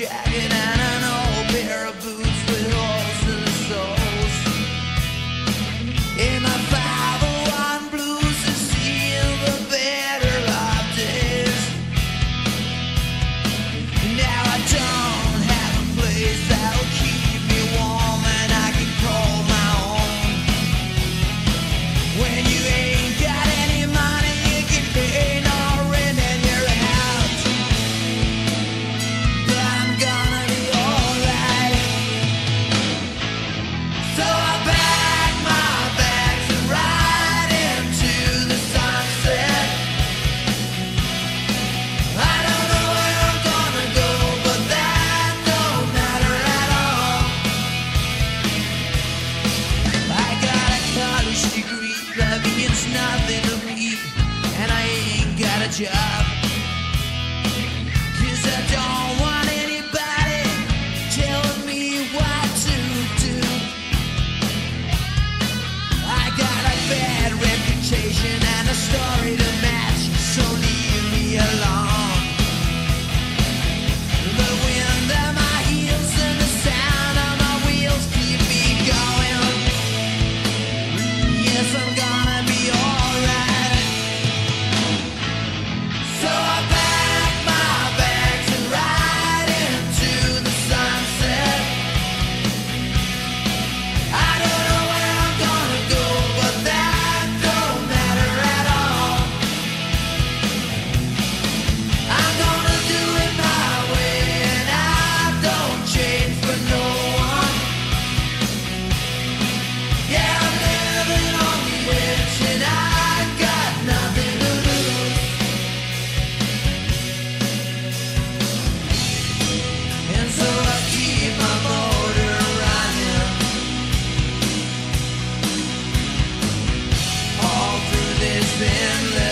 jagged nothing to and I ain't got a job. Cause I don't want anybody telling me what to do. I got a bad reputation and a story to and let